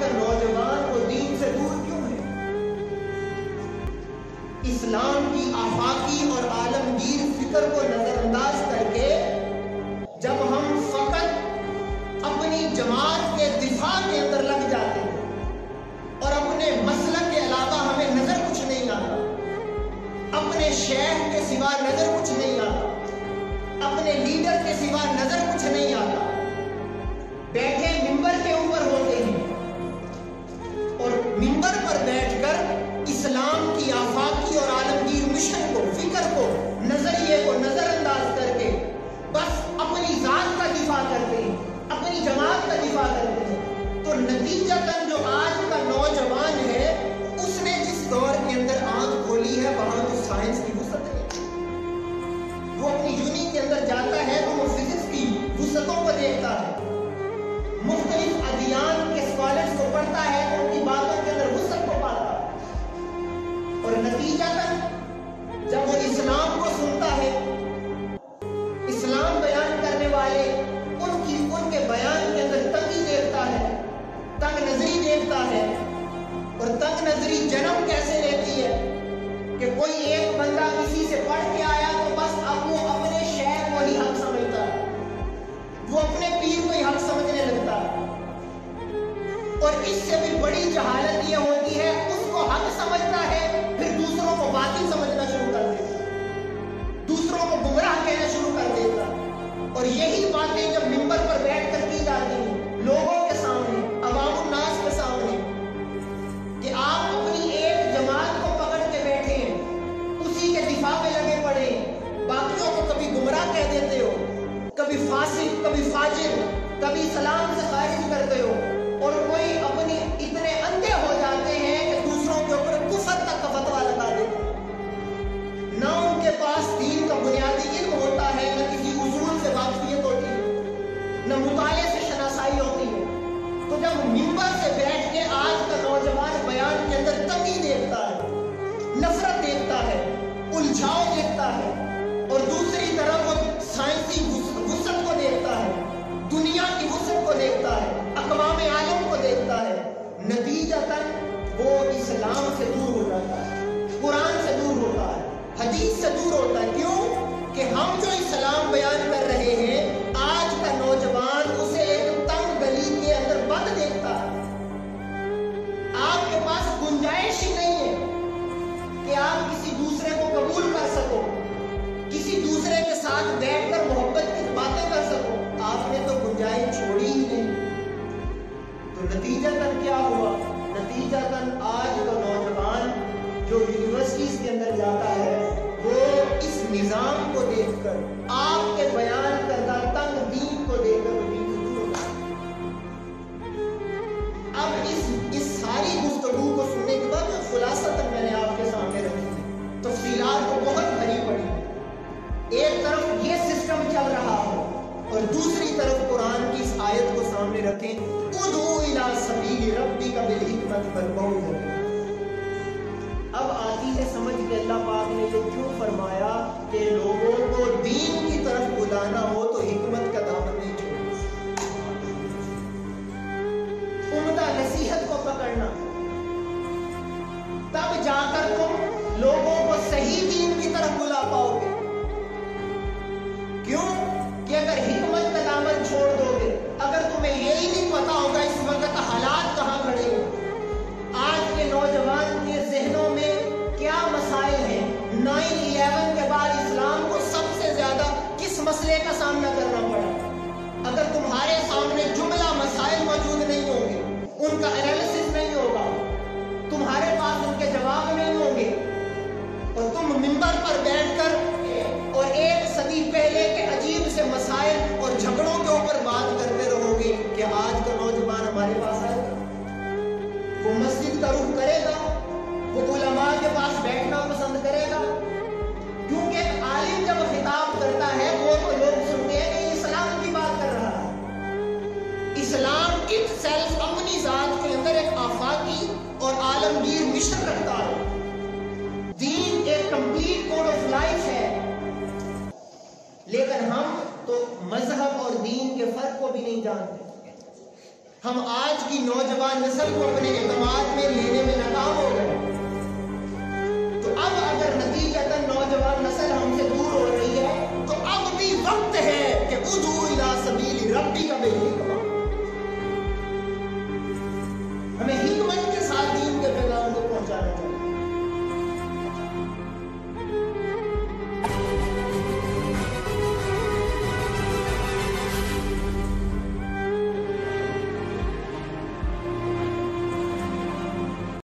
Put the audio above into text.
का नौजवान वो दीन से दूर क्यों है? इस्लाम की आफाकी और आलमगीर फ़िक्र को नजरअंदाज करके जब हम फकत अपनी जमात के दिफा के अंदर लग जाते हैं और अपने मसलक के अलावा हमें नज़र कुछ नहीं आता, अपने शहर के सिवा नज़र कुछ नहीं आता, अपने लीडर के सिवा नज़र कुछ नहीं आता, बैठे मिंबर के ऊपर मिंबर पर बैठकर इस्लाम की आफाकी और आलमगीर मिशन को, फ़िक्र को, नज़रिए को नजरअंदाज करके, बस अपनी जात का दिफा करते हैं अपनी जमात का दिफा करते हैं तो नतीजा तक जो आज का कभी फासिक कभी फाजिल, कभी सलाम से खारिज करते हो और कोई अपनी इतने अंधे हो जाते हैं कि दूसरों के ऊपर कुफर तक का फतवा लगा देते हैं। ना उनके पास दीन का बुनियादी इल्म होता है, न किसी उसूल से वाकफियत होती है, न मुताले से शनासाई होती है। तो जब मिंबर से बैठ के आज का नौजवान बयान के अंदर तंगी देखता है, नफरत देखता है, उलझाव देखता है देखता है अकवाम आलम को देखता है। नतीजतन वो इस्लाम से दूर हो जाता है, कुरान से दूर होता है, हदीस से दूर होता है। क्यों? कि हम जो इस्लाम बयान कर रहे हैं, आज का नौजवान उसे एक तंग गली के अंदर बंद देखता है। आपके पास गुंजाइश ही नहीं है कि आप किसी दूसरे को कबूल कर सको, किसी दूसरे के साथ बैठकर मोहब्बत नतीजतन क्या हुआ? नतीजतन आज का नौजवान जो यूनिवर्सिटीज के अंदर जाता है, वो इस निज़ाम को देखकर, आपके बयान करदा तंग दीन को देखकर अब इस इस सारी गुफ्तगू को सुनने के बाद खुलासा तक मैंने आपके सामने रखी है। तफसीलात को बहुत भरी पड़ी एक तरफ़ ये सिस्टम चल रहा हो और दूसरी तरफ़ कुरान की इस आयत को सामने रखें इला सबील रब्बी का बिल हिकमत वल मौइज़ती अब आती है समझ के अल्लाह पाक ने ये क्यों फरमाया कि लोगों को दीन की तरफ़ बुलाना हो तो हिकमत का दामन नहीं छोड़ना। उम्दा नसीहत को पकड़ना। तब जाकर तुम लोगों आलमगीर मिशन रखता है। दीन एक कंप्लीट कोड ऑफ़ लाइफ है। लेकिन हम तो मज़हब और दीन के फ़र्क को भी नहीं जानते। हम आज की नौजवान नस्ल को अपने एतम में